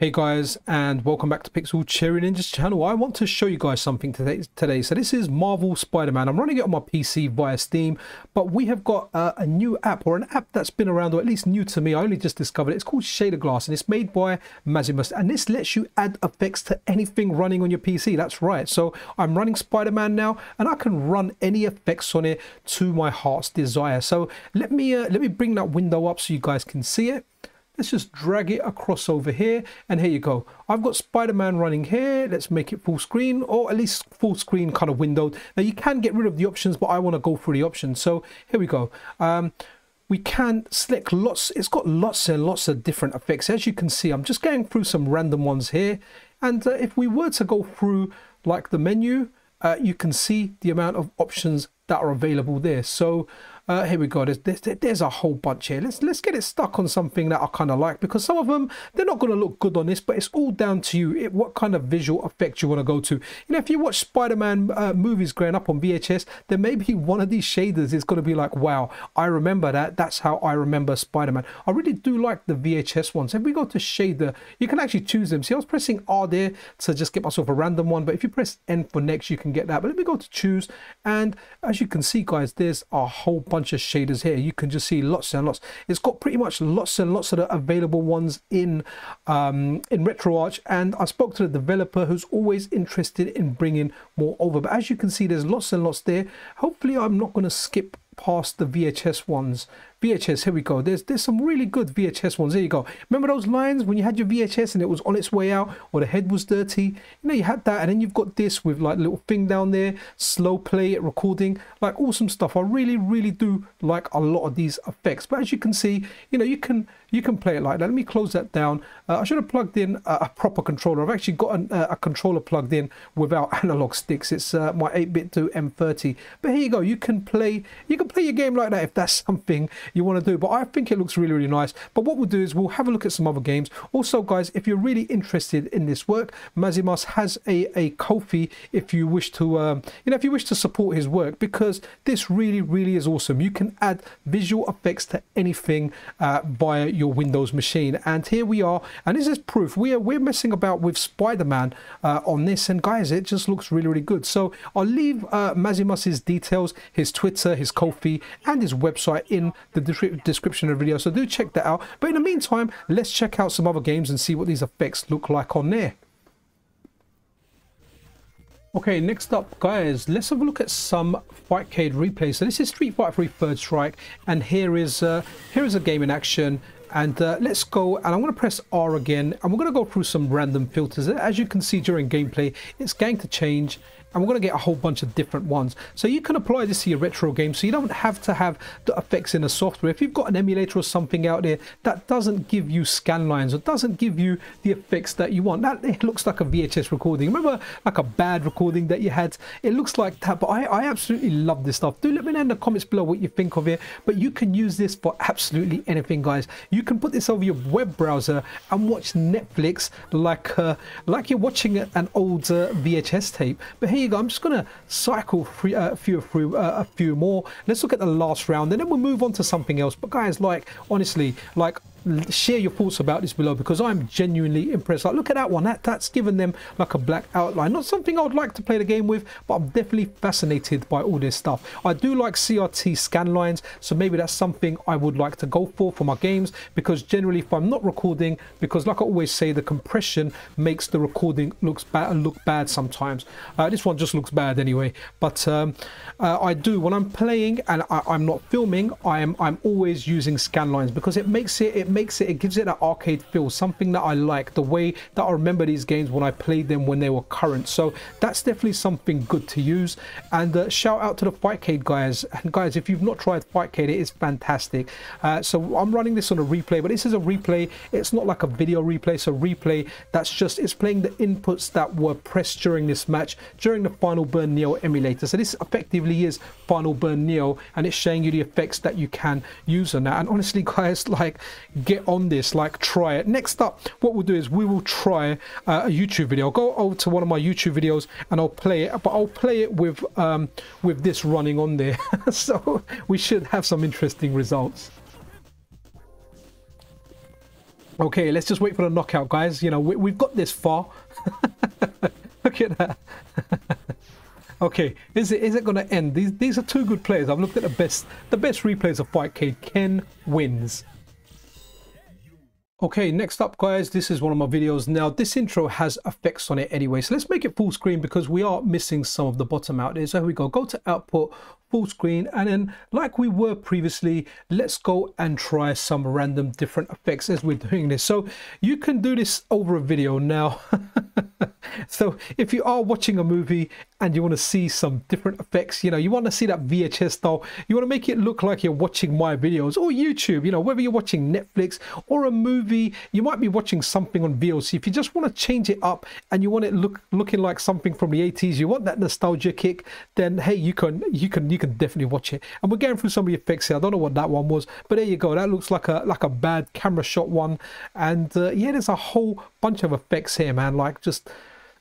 Hey guys and welcome back to Pixel Cherry Ninjas channel. I want to show you guys something today. today. So this is Marvel Spider-Man. I'm running it on my PC via Steam, but we have got uh, a new app or an app that's been around or at least new to me. I only just discovered it. It's called Shader Glass and it's made by mausimus and this lets you add effects to anything running on your PC. That's right. So I'm running Spider-Man now and I can run any effects on it to my heart's desire. So let me uh, let me bring that window up so you guys can see it. Let's just drag it across over here. And here you go. I've got Spider-Man running here. Let's make it full screen or at least full screen kind of windowed. Now you can get rid of the options, but I want to go through the options. So here we go. Um, we can select lots. It's got lots and lots of different effects. As you can see, I'm just going through some random ones here. And uh, if we were to go through like the menu, uh, you can see the amount of options that are available there. So uh, here we go. There's, there's, there's a whole bunch here. Let's let's get it stuck on something that I kind of like because some of them they're not going to look good on this, but it's all down to you. It, what kind of visual effect you want to go to. You know, if you watch Spider-Man uh, movies growing up on VHS, then maybe one of these shaders is going to be like, wow, I remember that. That's how I remember Spider-Man. I really do like the VHS ones. If we go to shader, you can actually choose them. See, I was pressing R there to just get myself a random one, but if you press N for next, you can get that. But let me go to choose, and as you can see, guys, there's a whole bunch bunch of shaders here. You can just see lots and lots. It's got pretty much lots and lots of the available ones in um, in RetroArch. And I spoke to the developer who's always interested in bringing more over. But as you can see there's lots and lots there. Hopefully I'm not going to skip past the VHS ones VHS, here we go. There's there's some really good VHS ones. There you go. Remember those lines when you had your VHS and it was on its way out or the head was dirty? You know, you had that and then you've got this with like little thing down there, slow play recording, like awesome stuff. I really, really do like a lot of these effects. But as you can see, you know, you can you can play it like that. Let me close that down. Uh, I should have plugged in a, a, proper controller. I've actually got an, uh, a controller plugged in without analog sticks. It's uh, my 8BitDo M30. But here you go. You can play you can play your game like that if that's something you want to do. But I think it looks really, really nice. But what we'll do is we'll have a look at some other games. Also, guys, if you're really interested in this work, mausimus has a, a Ko-fi if you wish to, um, you know, if you wish to support his work, because this really, really is awesome. You can add visual effects to anything uh, via your Windows machine. And here we are. And this is proof. We are, we're messing about with Spider-Man uh, on this. And guys, it just looks really, really good. So I'll leave uh, mausimus's details, his Twitter, his Ko-fi, and his website in the description description of the video so do check that out but in the meantime let's check out some other games and see what these effects look like on there Okay, next up, guys, let's have a look at some Fightcade replays. So this is Street Fighter 3 Third Strike, and here is uh, here is a game in action. And uh, let's go, and I'm going to press R again, and we're going to go through some random filters. As you can see during gameplay, it's going to change and we're going to get a whole bunch of different ones. So you can apply this to your retro game, so you don't have to have the effects in the software. If you've got an emulator or something out there that doesn't give you scan lines or doesn't give you the effects that you want, that it looks like a VHS recording. Remember like a bad recording that you had? It looks like that, but I, I absolutely love this stuff. Do let me know in the comments below what you think of it, but you can use this for absolutely anything, guys. You can put this over your web browser and watch Netflix like uh, like you're watching an old uh, VHS tape. But here you go. I'm just to cycle through, uh, a few through a few more. Let's look at the last round, and then we'll move on to something else. But guys, like honestly, like share your thoughts about this below because I'm genuinely impressed. Like, look at that one. That that's given them like a black outline. Not something I would like to play the game with, but I'm definitely fascinated by all this stuff. I do like CRT scan lines, so maybe that's something I would like to go for for my games because generally, if I'm not recording, because like I always say, the compression makes the recording looks bad look bad sometimes. Uh, this one just looks bad anyway. But um, uh, I do when I'm playing and I, am not filming, I am I'm always using scan lines because it makes it it makes it, it gives it an arcade feel, something that I like, the way that I remember these games when I played them when they were current. So that's definitely something good to use. And uh, shout out to the Fightcade guys. And guys, if you've not tried Fightcade, it is fantastic. Uh, so I'm running this on a replay, but this is a replay. It's not like a video replay. So replay, that's just, it's playing the inputs that were pressed during this match, during the Final Burn Neo emulator. So this effectively is Final Burn Neo, and it's showing you the effects that you can use on that. And honestly, guys, like get on this like try it next up what we'll do is we will try uh, a youtube video i'll go over to one of my youtube videos and i'll play it but i'll play it with um with this running on there so we should have some interesting results Okay, let's just wait for the knockout, guys. You know, we, have got this far. Look at that. okay, is it is it to end? These these are two good players. I've looked at the best the best replays of Fightcade Ken wins. Okay, next up guys, this is one of my videos. Now this intro has effects on it anyway, so let's make it full screen because we are missing some of the bottom out there. So here we go, go to output, full screen, and then like we were previously, let's go and try some random different effects as we're doing this. So you can do this over a video now. so if you are watching a movie and you want to see some different effects, you know, you want to see that VHS style, you want to make it look like you're watching my videos or YouTube, you know, whether you're watching Netflix or a movie, you might be watching something on VLC. If you just want to change it up and you want it look looking like something from the 80s, you want that nostalgia kick, then hey, you can you can you can definitely watch it. And we're going through some of the effects here. I don't know what that one was, but there you go. That looks like a like a bad camera shot one. And uh, yeah, there's a whole bunch of effects here, man. Like just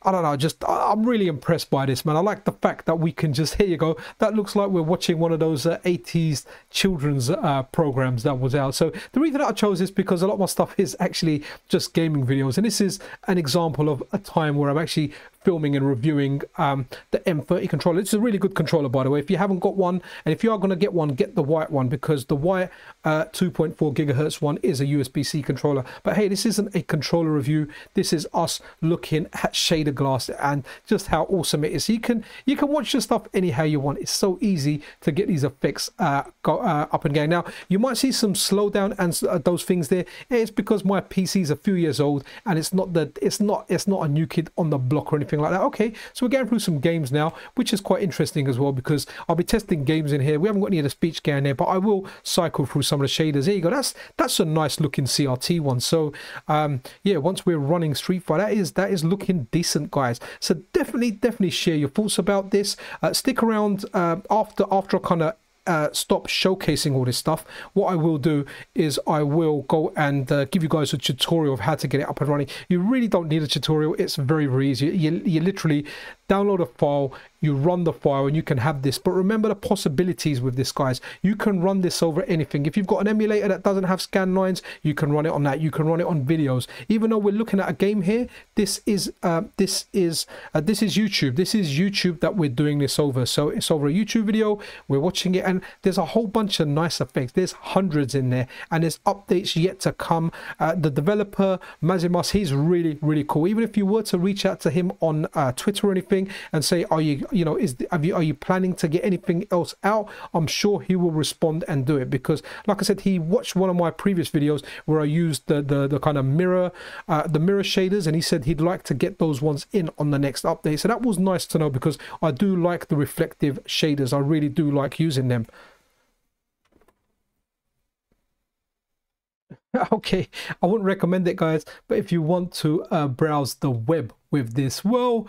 I don't know, just I'm really impressed by this, man. I like the fact that we can just, here you go, that looks like we're watching one of those uh, 80s children's uh, programs that was out. So the reason that I chose this because a lot of my stuff is actually just gaming videos. And this is an example of a time where I'm actually filming and reviewing um, the M30 controller. It's a really good controller, by the way. If you haven't got one, and if you are going to get one, get the white one because the white uh, 2.4 gigahertz one is a USB-C controller. But hey, this isn't a controller review. This is us looking at shader glass and just how awesome it is. You can you can watch your stuff anyhow you want. It's so easy to get these effects uh, go, uh, up and going. Now you might see some slowdown and uh, those things there. It's because my PC is a few years old and it's not that it's not it's not a new kid on the block or anything like that. Okay, so we're going through some games now, which is quite interesting as well because I'll be testing games in here. We haven't got any of the speech going there, but I will cycle through some of the shaders. There you go. That's that's a nice looking CRT one. So um, yeah, once we're running Street Fighter, that is that is looking decent, guys. So definitely, definitely share your thoughts about this. Uh, stick around uh, after after I kind of uh, stop showcasing all this stuff, what I will do is I will go and uh, give you guys a tutorial of how to get it up and running. You really don't need a tutorial. It's very, very easy. You, you literally download a file, you run the file and you can have this. But remember the possibilities with this guys. You can run this over anything. If you've got an emulator that doesn't have scan lines you can run it on that. You can run it on videos. Even though we're looking at a game here this is uh, this is uh, this is youtube. This is youtube that we're doing this over. So it's over a youtube video. We're watching it and there's a whole bunch of nice effects. There's hundreds in there and there's updates yet to come. Uh, the developer mausimus he's really really cool. Even if you were to reach out to him on uh, twitter or anything and say are you you know is have you are you planning to get anything else out? I'm sure he will respond and do it because like i said he watched one of my previous videos where i used the the, the kind of mirror uh, the mirror shaders and he said he'd like to get those ones in on the next update. So that was nice to know because i do like the reflective shaders. I really do like using them. Okay i wouldn't recommend it guys but if you want to uh, browse the web with this well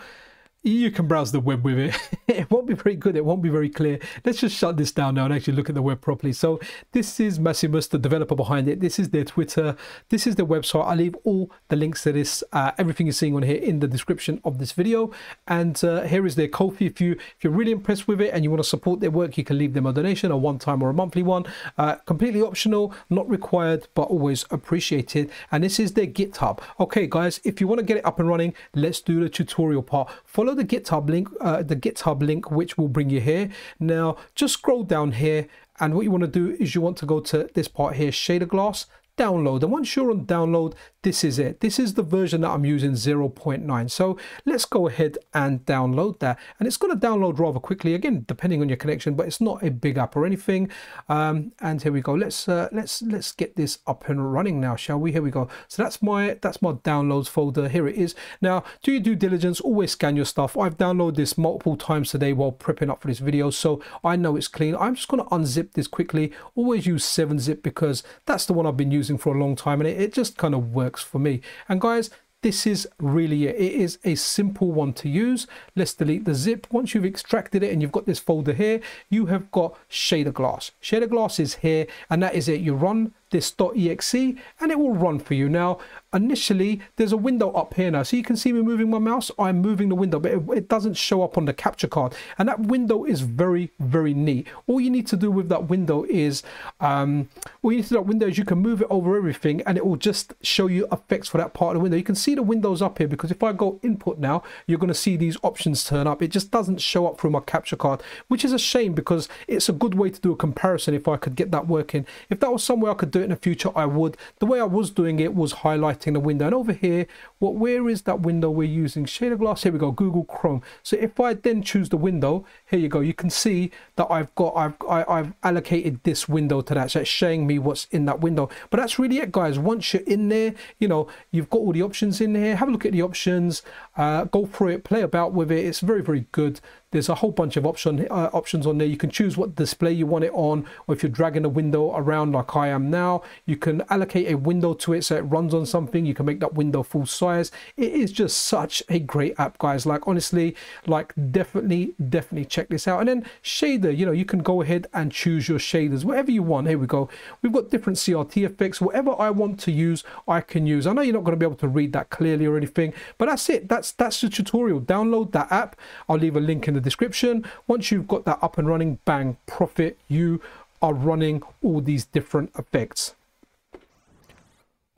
you can browse the web with it. it won't be very good. It won't be very clear. Let's just shut this down now and actually look at the web properly. So this is mausimus, the developer behind it. This is their Twitter. This is their website. I'll leave all the links to this, uh, everything you're seeing on here in the description of this video. And uh, here is their Ko-fi. If, you, if you're really impressed with it and you want to support their work, you can leave them a donation, a one-time or a monthly one. Uh, completely optional, not required, but always appreciated. And this is their GitHub. Okay, guys, if you want to get it up and running, let's do the tutorial part. Follow the GitHub link, uh, the GitHub link, which will bring you here. Now, just scroll down here, and what you want to do is you want to go to this part here, shader glass, download. And once you're on download, this is it. This is the version that I'm using 0.9. So let's go ahead and download that. And it's going to download rather quickly, again, depending on your connection, but it's not a big app or anything. Um, and here we go. Let's uh, let's let's get this up and running now, shall we? Here we go. So that's my that's my downloads folder. Here it is. Now, do your due diligence. Always scan your stuff. I've downloaded this multiple times today while prepping up for this video, so I know it's clean. I'm just going to unzip this quickly. Always use 7-zip because that's the one I've been using for a long time, and it, it just kind of works for me. And guys, this is really it. It is a simple one to use. Let's delete the zip. Once you've extracted it and you've got this folder here, you have got shader glass. Shader glass is here and that is it. You run this .exe and it will run for you. Now, initially, there's a window up here now. So you can see me moving my mouse. I'm moving the window, but it, it, doesn't show up on the capture card. And that window is very, very neat. All you need to do with that window is, um, all you need to do that window is you can move it over everything and it will just show you effects for that part of the window. You can see the windows up here because if I go input now, you're going to see these options turn up. It just doesn't show up through my capture card, which is a shame because it's a good way to do a comparison if I could get that working. If that was somewhere I could do it in the future, I would. The way I was doing it was highlighting the window. And over here, what where is that window we're using? Shader glass, here we go, Google Chrome. So if I then choose the window, here you go, you can see that I've got, I've, I, have i have allocated this window to that. So it's showing me what's in that window. But that's really it, guys. Once you're in there, you know, you've got all the options in here. Have a look at the options, uh, go through it, play about with it. It's very, very good there's a whole bunch of option uh, options on there. You can choose what display you want it on or if you're dragging a window around like I am now you can allocate a window to it so it runs on something. You can make that window full size. It is just such a great app guys. Like honestly like definitely definitely check this out. And then shader you know you can go ahead and choose your shaders whatever you want. Here we go. We've got different CRT effects. Whatever I want to use I can use. I know you're not going to be able to read that clearly or anything but that's it. That's that's the tutorial. Download that app. I'll leave a link in the description. Once you've got that up and running, bang, profit, you are running all these different effects.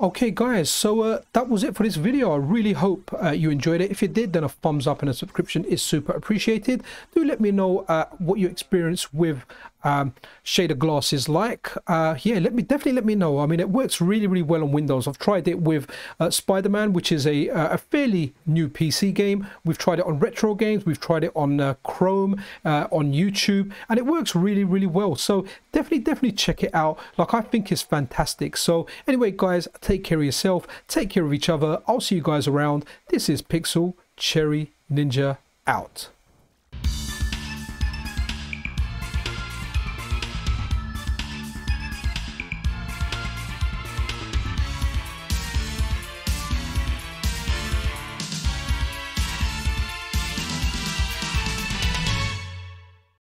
Okay guys, so uh, that was it for this video. I really hope uh, you enjoyed it. If you did, then a thumbs up and a subscription is super appreciated. Do let me know uh, what your experience with um, shader glass is like. Uh, yeah, let me definitely let me know. I mean, it works really, really well on Windows. I've tried it with uh, Spider-Man, which is a, uh, a fairly new PC game. We've tried it on retro games. We've tried it on Chrome, on YouTube, and it works really, really well. So definitely, definitely check it out. Like, I think it's fantastic. So anyway, guys, take care of yourself. Take care of each other. I'll see you guys around. This is Pixel Cherry Ninja out.